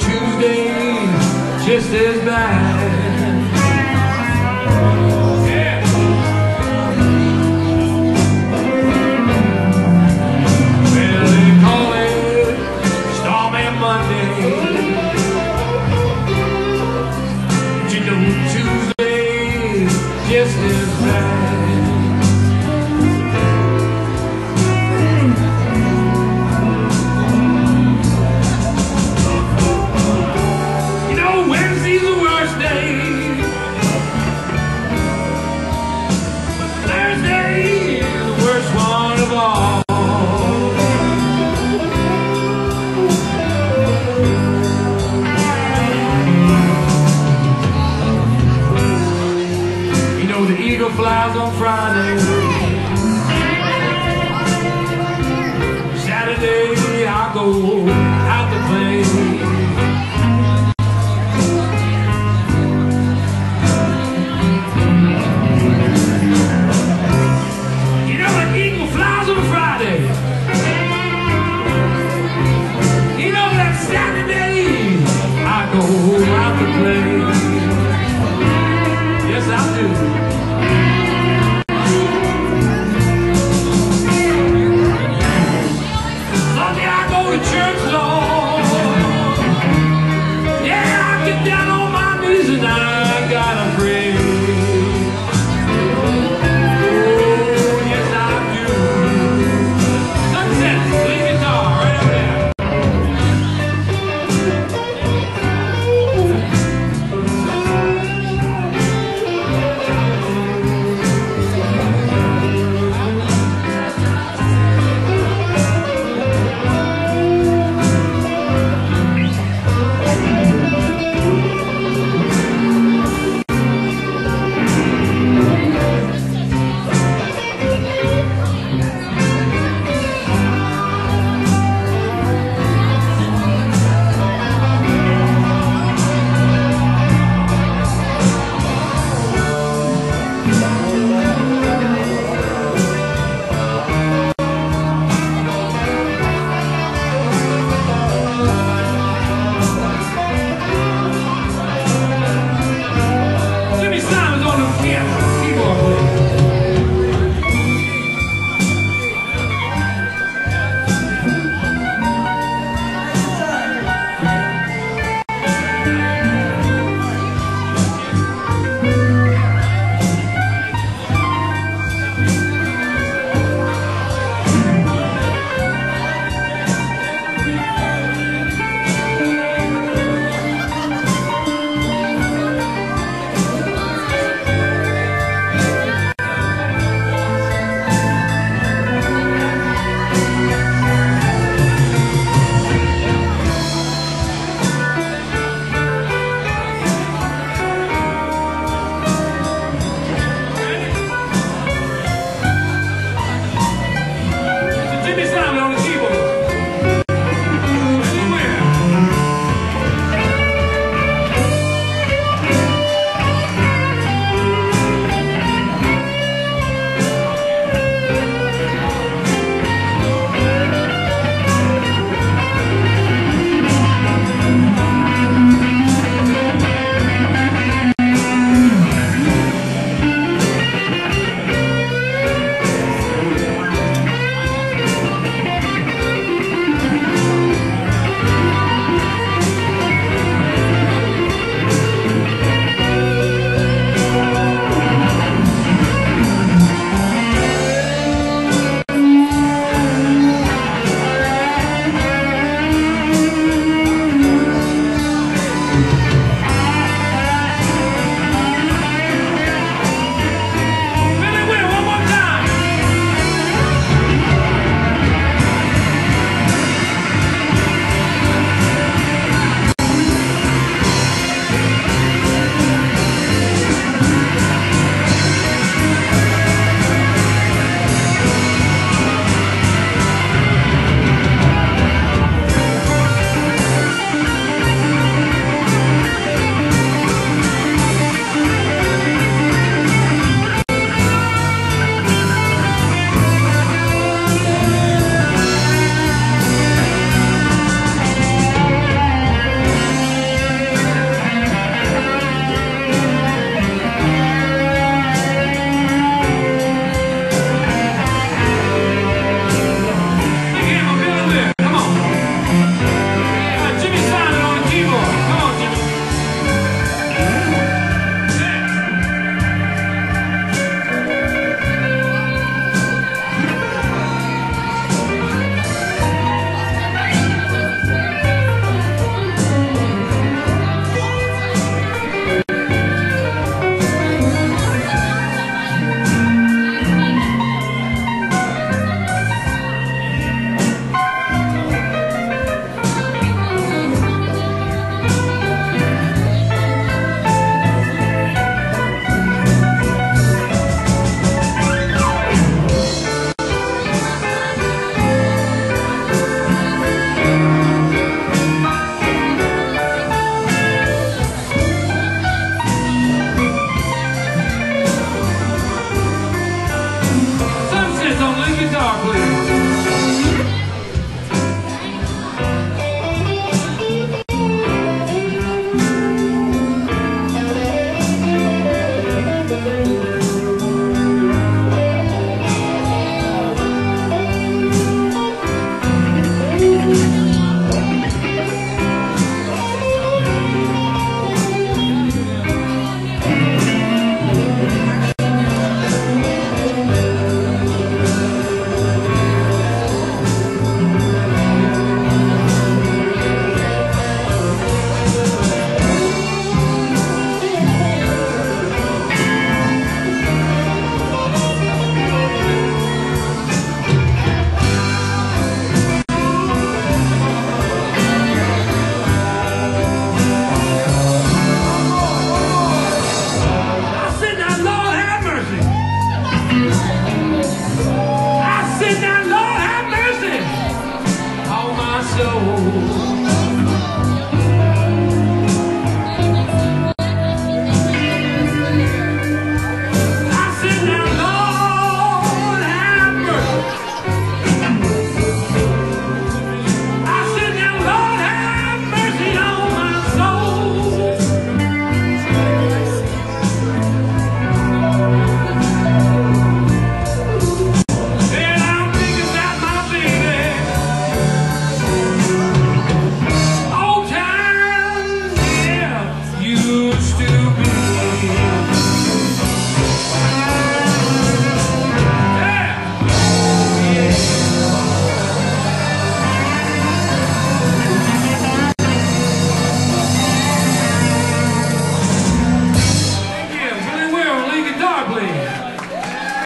Tuesday just as bad. Well, they call it Stormy Monday. You know Tuesday just as bad. I go to church, Lord.